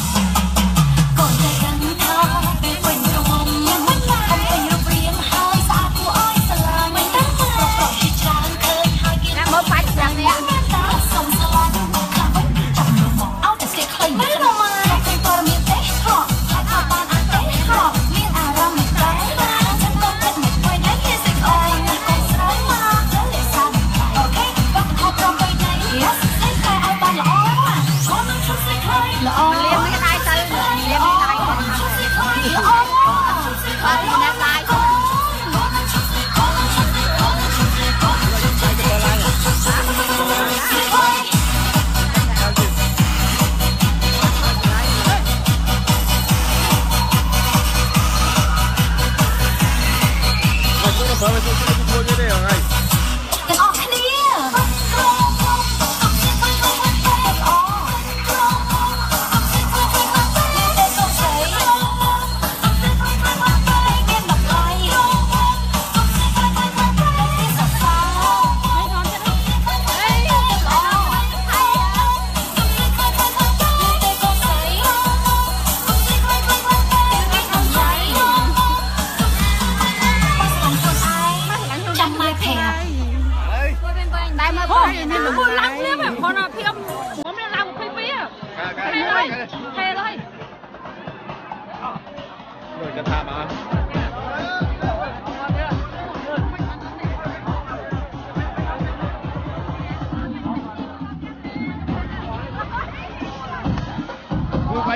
Yeah. All right.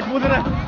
扶着呢